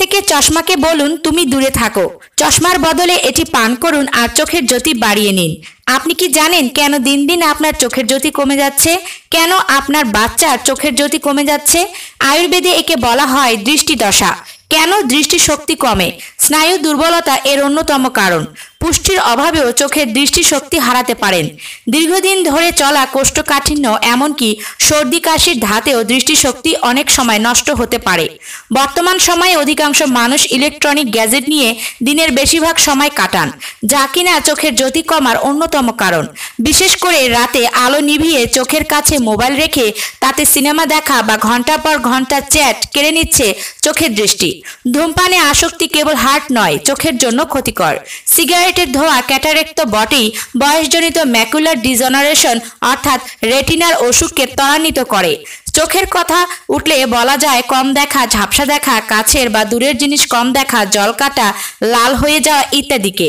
থেকে চশমাকে বলুন, তুমি দূরে থাকো। চশমার বদলে এটি পান করুন আর চোখের জ্যোতি বাড়িয়ে নিন। আপনি কি জানেন কেন দিন দিন আপনার চোখের জ্যোতি কমে যাচ্ছে? কেন আপনার বাচ্চার চোখের জ্যোতি কমে যাচ্ছে? আয়ুর্বেদে একে বলা হয় দৃষ্টি দশা কেন দৃষ্টিশক্তি কমে? স্নায়ু দুর্বলতা এর অন্যতম কারণ। পুষ্টির অভাবেও চোখের দৃষ্টিশক্তি হারাতে পারেন। দীর্ঘদিন ধরে চলা কোষ্ঠকাঠিন্য এমনকি সর্দি কাশির ধাতেও দৃষ্টিশক্তি অনেক সময় নষ্ট হতে পারে। বর্তমান সময়ে অধিকাংশ মানুষ ইলেকট্রনিক গ্যাজেট নিয়ে দিনের বেশিরভাগ সময় কাটান, যা কিনা চোখের জ্যোতি কমার অন্যতম কারণ। বিশেষ করে রাতে আলো নিভিয়ে চোখের কাছে মোবাইল রেখে তাতে সিনেমা দেখা বা ঘণ্টা পর ঘণ্টা চ্যাট কেড়ে নিচ্ছে চোখের দৃষ্টি। ধূমপানে আসক্তি কেবল হার্ট নয়, চোখের জন্য ক্ষতিকর। সিগারেটের ধোয়া ক্যাটারেক্ট তো বটেই। বয়সজনিত ম্যাকুলার ডিজনারেশন অর্থাৎ রেটিনার অসুখকে ত্বরান্বিত করে। চোখের কথা উঠলে বলা যায় কম দেখা, ঝাপসা দেখা, কাছের বা দূরের জিনিস কম দেখা, জল কাটা, লাল হয়ে যাওয়া ইত্যাদিকে।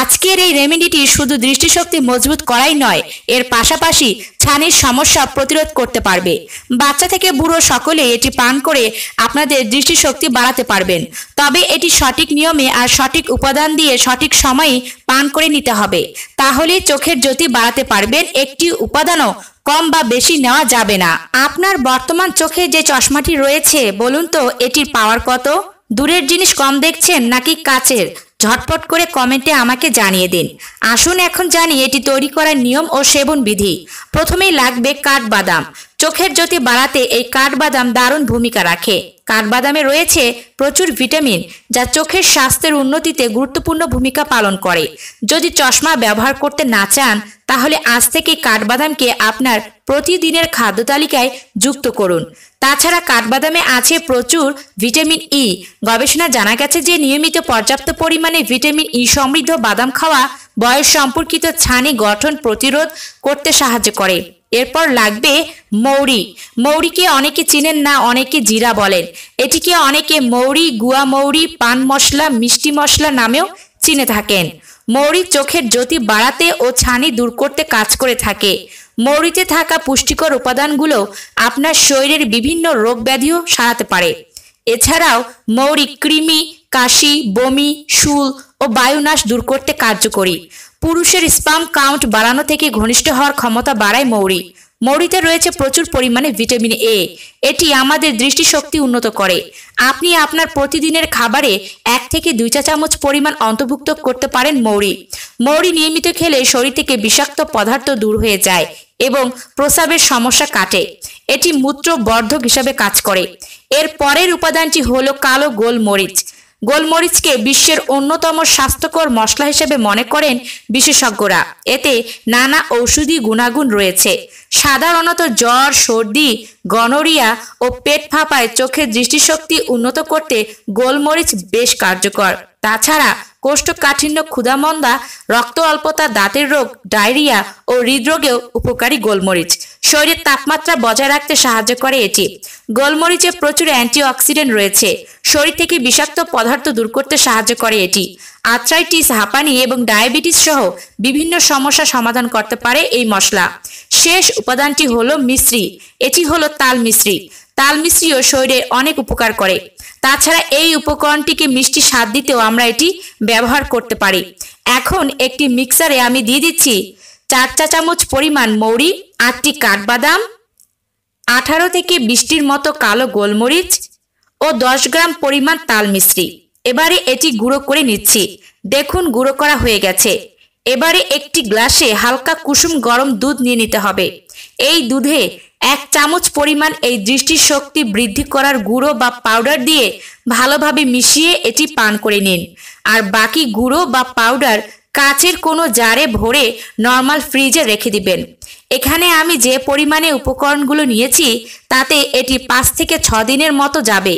আজকের এই রেমেডিটি শুধু দৃষ্টিশক্তি মজবুত করাই নয়, এর পাশাপাশি ছানির সমস্যা প্রতিরোধ করতে পারবে। বাচ্চা থেকে বুড়ো সকলে এটি পান করে আপনাদের দৃষ্টিশক্তি বাড়াতে পারবেন। তবে এটি সঠিক নিয়মে আর সঠিক উপাদান দিয়ে সঠিক সময়ে পান করে নিতে হবে। তাহলেই চোখের জ্যোতি বাড়াতে পারবেন, একটি উপাদানও কম বা বেশি নেওয়া যাবে না। আপনার বর্তমান চোখে যে চশমাটি রয়েছে, বলুন তো, এটির পাওয়ার কত? দূরের জিনিস কম দেখছেন নাকি কাছের ঝটপট করে কমেন্টে আমাকে জানিয়ে দিন। আসুন এখন জানি এটি তৈরি করার নিয়ম ও সেবন বিধি। প্রথমেই লাগবে কাঠবাদাম। চোখের জ্যোতি বাড়াতে এই কাঠবাদাম দারুণ ভূমিকা রাখে। কাঠবাদামে রয়েছে প্রচুর ভিটামিন যা চোখের স্বাস্থ্যের উন্নতিতে গুরুত্বপূর্ণ ভূমিকা পালন করে। যদি চশমা ব্যবহার করতে না চান, তাহলে আজ থেকে কাঠবাদামকে আপনার প্রতিদিনের খাদ্য তালিকায় যুক্ত করুন। তাছাড়া কাঠবাদামে আছে প্রচুর ভিটামিন ই গবেষণা জানা গেছে যে নিয়মিত পর্যাপ্ত পরিমাণে ভিটামিন ই সমৃদ্ধ বাদাম খাওয়া বয়স সম্পর্কিত ছানি গঠন প্রতিরোধ করতে সাহায্য করে। এরপর লাগবে মৌরি। মৌরিকে অনেকে চিনেন না, অনেকে জিরা বলেন। এটিকে অনেকে মৌরি, গুয়া মৌরি, পান মশলা, মিষ্টি মশলা নামেও চিনে থাকেন। মৌরি চোখের জ্যোতি বাড়াতে ও ছানি দূর করতে কাজ করে থাকে। মৌরিতে থাকা পুষ্টিকর উপাদানগুলো আপনার শরীরের বিভিন্ন রোগ ব্যাধিও সারাতে পারে। এছাড়াও মৌরি কৃমি, কাশি, বমি, শুল ও বায়ুনাশ দূর করতে কার্যকরী। পুরুষের স্পাম কাউন্ট বাড়ানো থেকে ঘনিষ্ঠ হওয়ার ক্ষমতা বাড়ায় মৌরি। মৌরিতে রয়েছে প্রচুর পরিমাণে ভিটামিন এ। এটি আমাদের দৃষ্টিশক্তি উন্নত করে। আপনি আপনার প্রতিদিনের খাবারে এক থেকে দুই চা চামচ পরিমাণ অন্তর্ভুক্ত করতে পারেন মৌরি। মৌরি নিয়মিত খেলে শরীর থেকে বিষাক্ত পদার্থ দূর হয়ে যায় এবং প্রস্রাবের সমস্যা কাটে। এটি মূত্র বর্ধক হিসাবে কাজ করে। এর পরের উপাদানটি হলো কালো গোলমরিচ। গোলমরিচকে বিশ্বের অন্যতম স্বাস্থ্যকর মশলা হিসেবে মনে করেন বিশেষজ্ঞরা। এতে নানা ঔষধি গুণাগুণ রয়েছে। সাধারণত জ্বর, সর্দি, গনোরিয়া ও পেট ফাঁপায় চোখের দৃষ্টিশক্তি উন্নত করতে গোলমরিচ বেশ কার্যকর। তাছাড়া কোষ্ঠকাঠিন্য, ক্ষুধামন্দা রক্ত অল্পতা দাঁতের রোগ, ডায়রিয়া ও হৃদরোগেও উপকারী গোলমরিচ। শরীরের তাপমাত্রা বজায় রাখতে সাহায্য করে এটি। গোলমরিচে প্রচুর অ্যান্টিঅক্সিডেন্ট রয়েছে। শরীর থেকে বিষাক্ত পদার্থ দূর করতে সাহায্য করে এটি। আর্থ্রাইটিস, হাঁপানি এবং ডায়াবেটিস সহ বিভিন্ন সমস্যা সমাধান করতে পারে এই মশলা। শেষ উপাদানটি হলো মিশ্রি। এটি হলো তাল মিশ্রি। তাল মিশ্রিও শরীরে অনেক উপকার করে। তাছাড়া এই উপকরণটিকে মিষ্টি স্বাদ দিতেও আমরা এটি ব্যবহার করতে পারি। এখন একটি মিক্সারে আমি দিয়ে দিচ্ছি চার চা চামচ পরিমাণ মৌরি, আটটি কাঠবাদাম, আঠারো থেকে বিশটির মতো কালো গোলমরিচ ও দশ গ্রাম পরিমাণ তাল মিশ্রি এবারে এটি গুঁড়ো করে নিচ্ছি। দেখুন, গুঁড়ো করা হয়ে গেছে। এবারে একটি গ্লাসে হালকা কুসুম গরম দুধ নিয়ে নিতে হবে। এই দুধে এক চামচ পরিমাণ এই দৃষ্টিশক্তি বৃদ্ধি করার গুঁড়ো বা পাউডার দিয়ে ভালোভাবে মিশিয়ে এটি পান করে নিন। আর বাকি গুঁড়ো বা পাউডার কাচের কোনো জারে ভরে নর্মাল ফ্রিজে রেখে দিবেন। এখানে আমি যে পরিমাণে উপকরণগুলো নিয়েছি, তাতে এটি পাঁচ থেকে ছ দিনের মতো যাবে।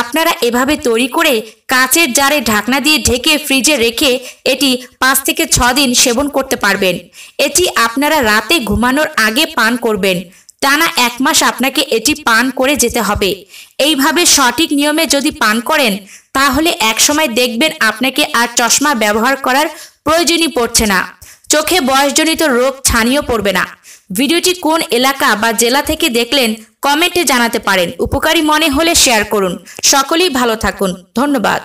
আপনারা এভাবে তৈরি করে কাচের জারে ঢাকনা দিয়ে ঢেকে ফ্রিজে রেখে এটি পাঁচ থেকে ছ দিন সেবন করতে পারবেন। এটি আপনারা রাতে ঘুমানোর আগে পান করবেন। টানা এক মাস আপনাকে এটি পান করে যেতে হবে। এইভাবে সঠিক নিয়মে যদি পান করেন, তাহলে একসময় দেখবেন আপনাকে আর চশমা ব্যবহার করার প্রয়োজনই পড়ছে না। চোখে বয়সজনিত রোগ ছানিও পড়বে না। ভিডিওটি কোন এলাকা বা জেলা থেকে দেখলেন, কমেন্টে জানাতে পারেন। উপকারী মনে হলে শেয়ার করুন। সকলেই ভালো থাকুন। ধন্যবাদ।